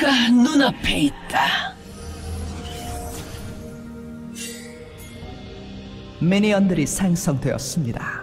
복수가 눈앞에 있다. 미니언들이 생성되었습니다.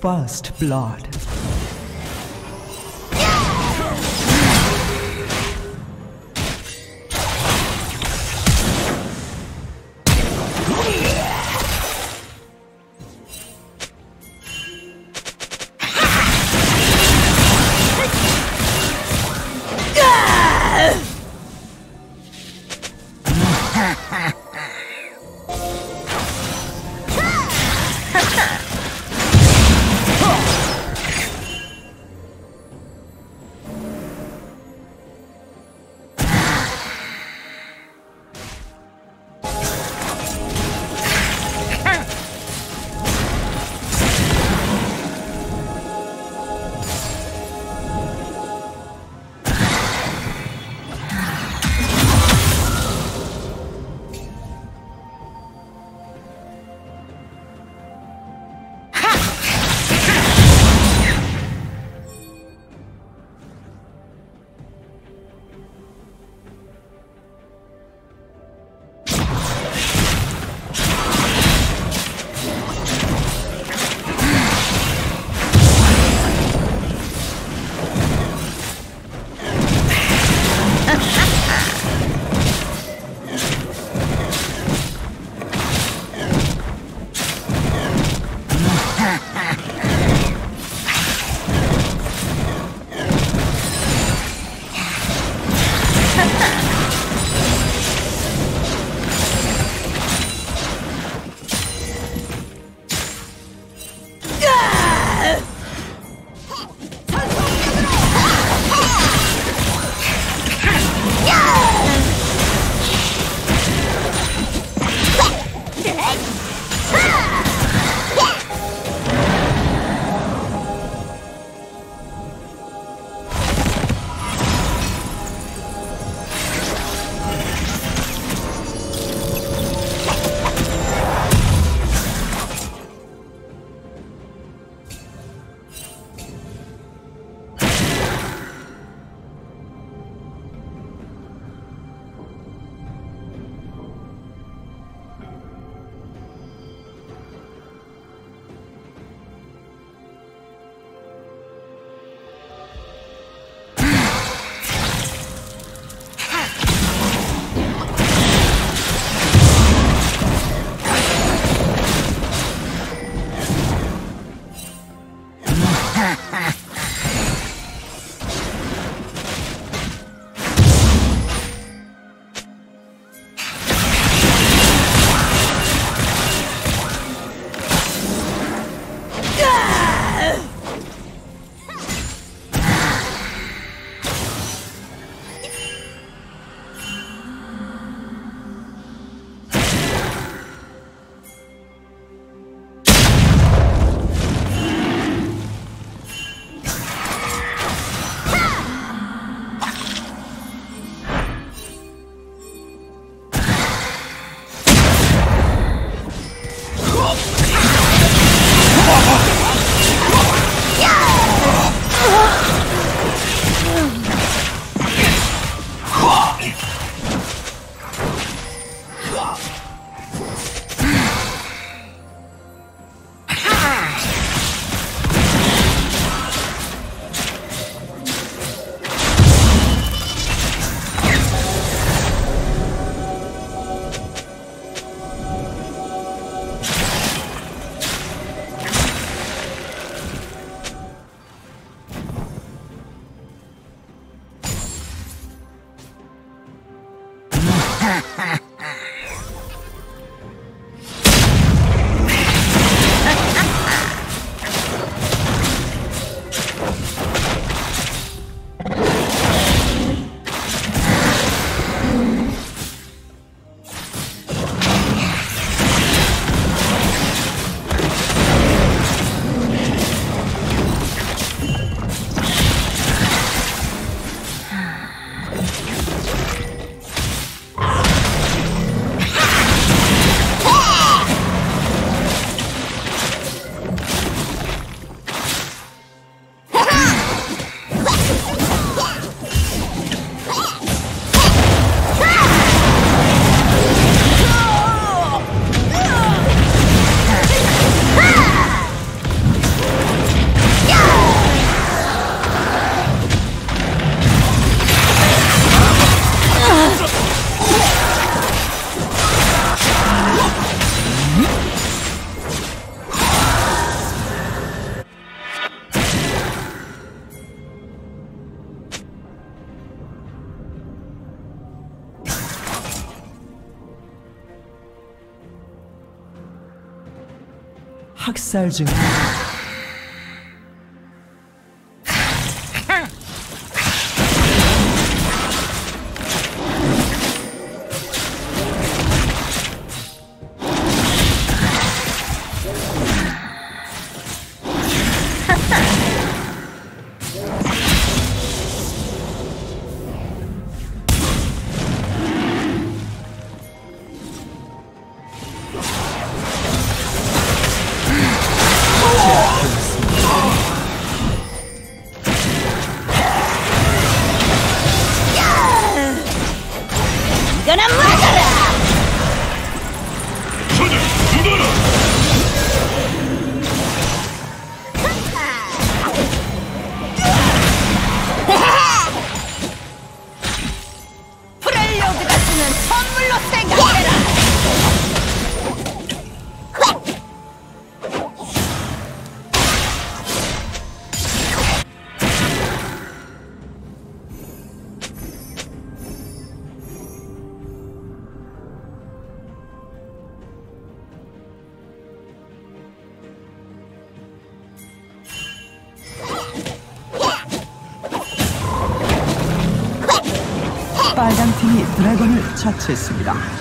First blood. Ha ha! Sergeant. 드래곤을 처치했습니다.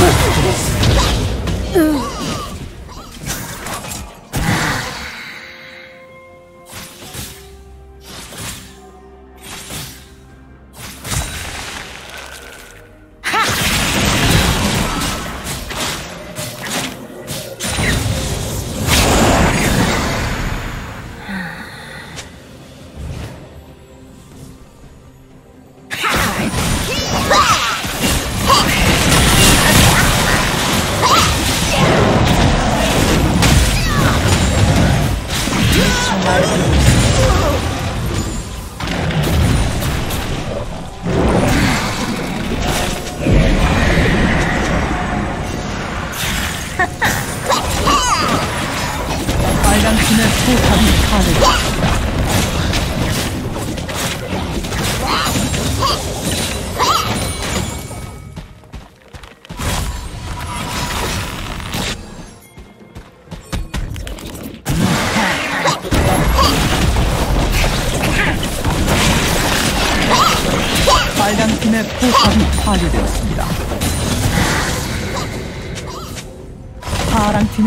간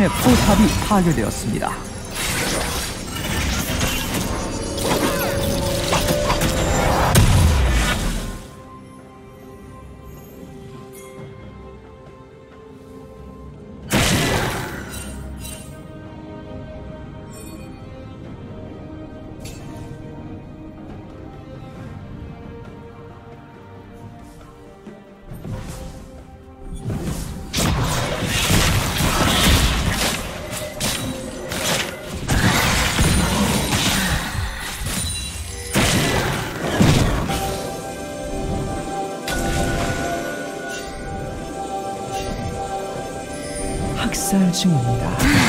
팀의 포탑이 파괴되었습니다. 학살 중입니다.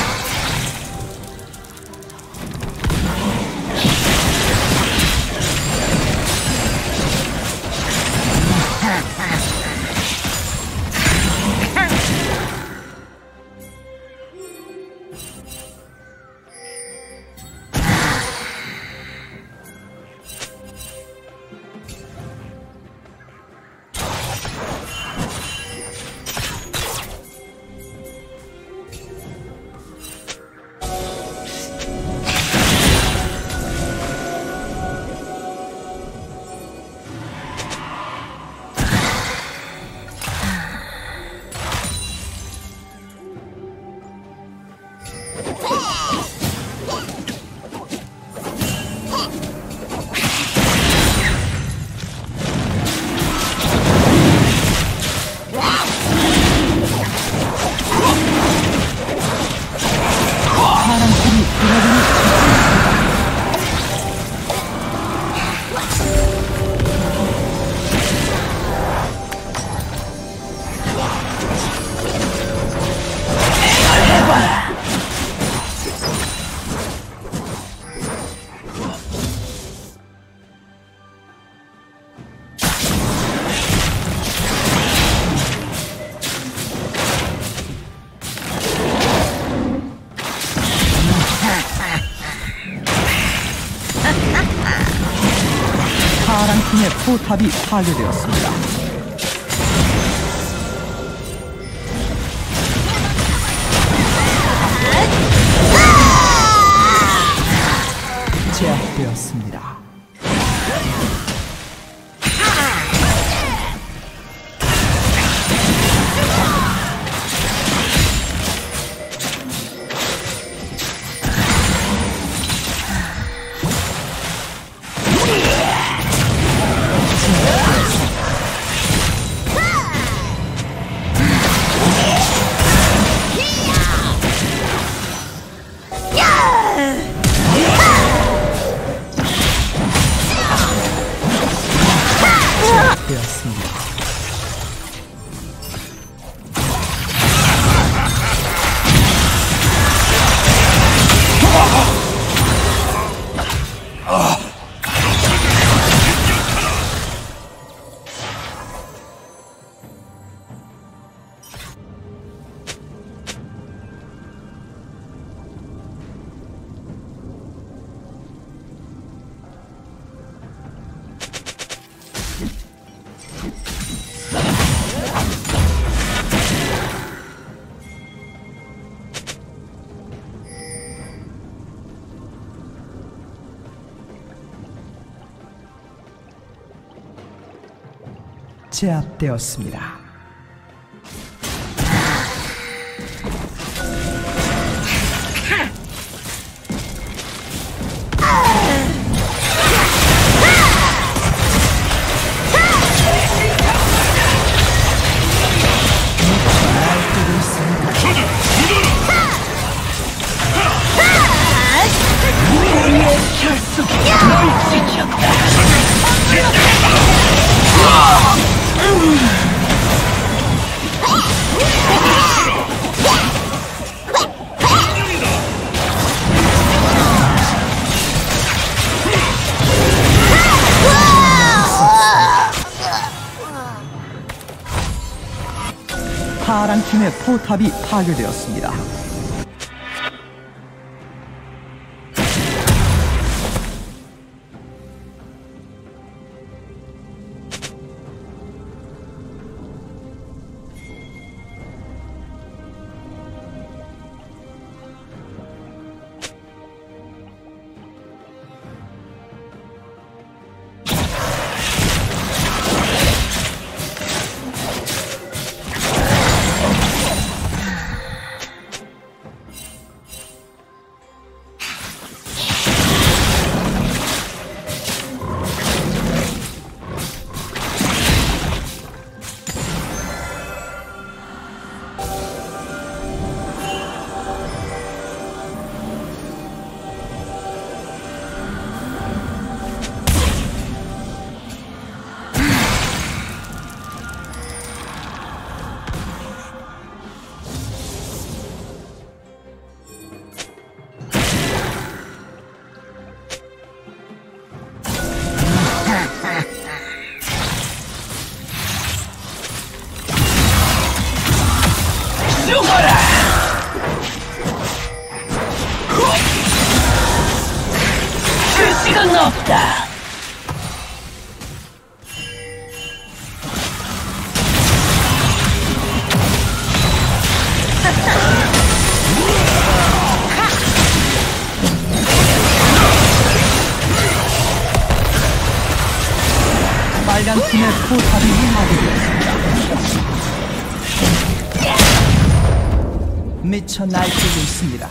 팀의 포탑이 파괴되었습니다. 제압되었습니다. 날뛰고 있습니다. 파란 팀의 포탑이 파괴되었습니다. 미쳐 날뛰고 있습니다.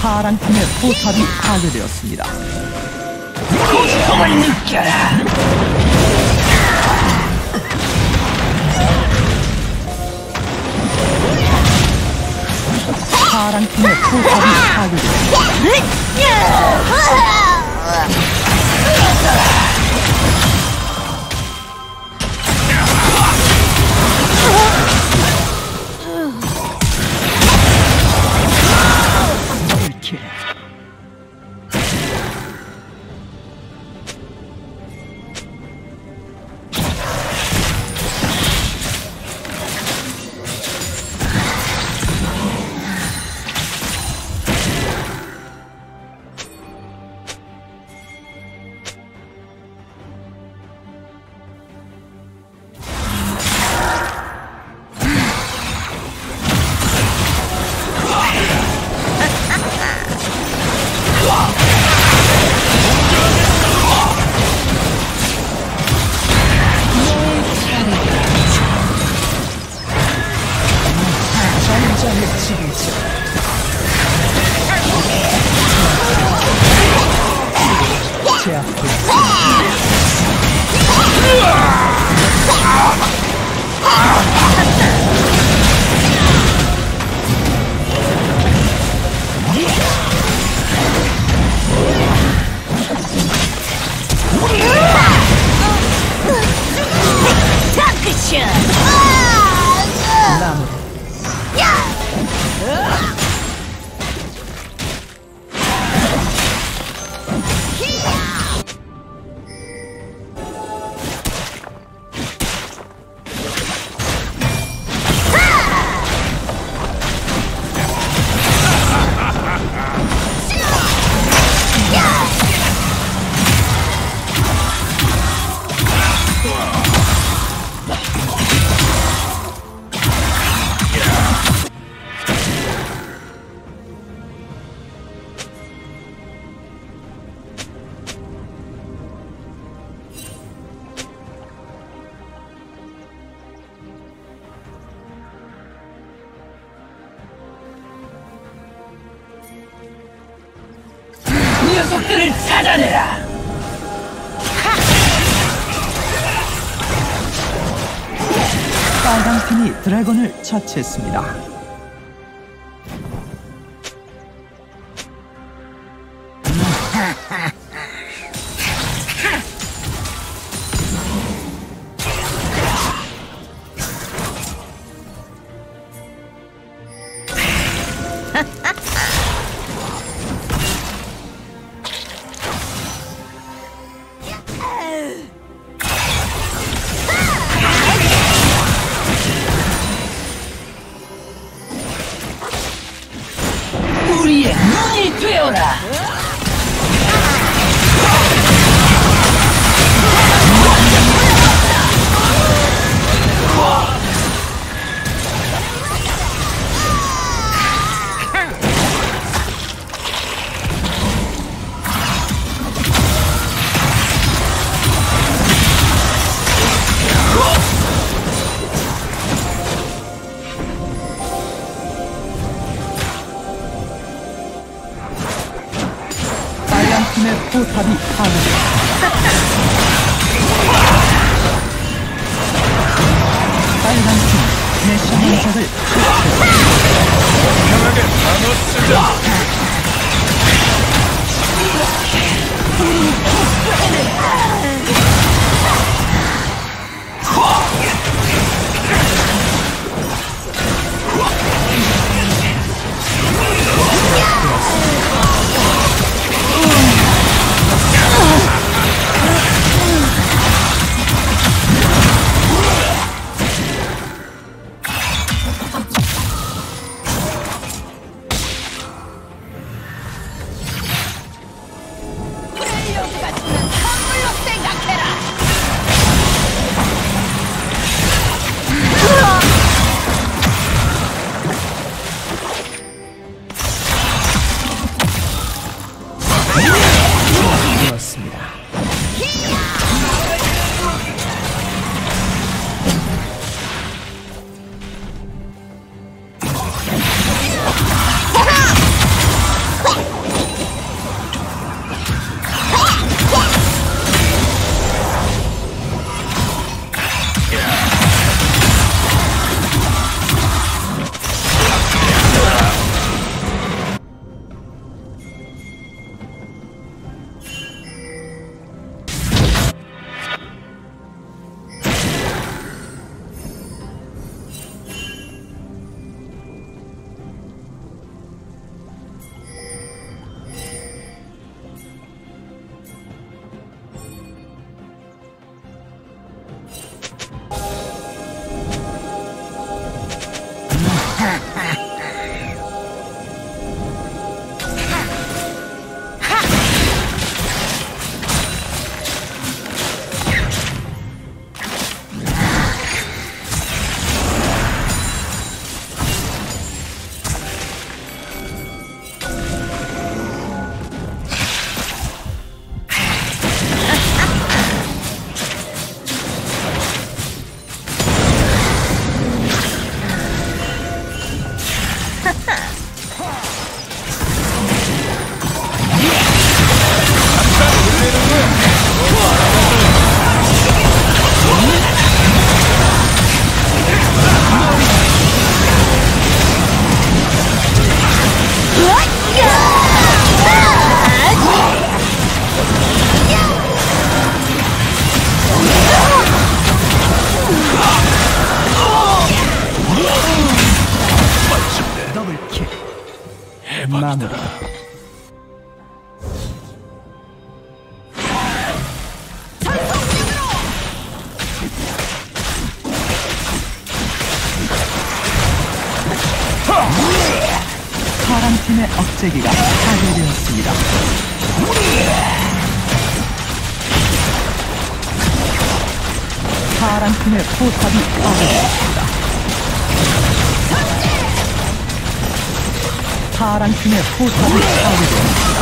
파란 팀의 포탑이 파괴되었습니다. 고통을 느껴라. 파란 팀의 포탑이 파괴되었습니다. 녀석들을 찾아내라. 빨간 팀이 드래곤을 처치했습니다. 억제기가 파괴되었습니다. 파란 팀의 포탑이 파괴되었습니다. 파란 팀의 포탑이 파괴되었습니다.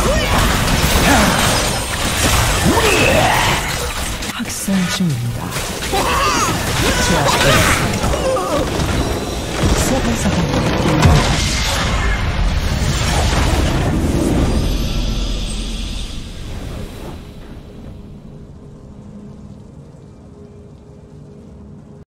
학살 중입니다. 제압되었습니다. 세계사상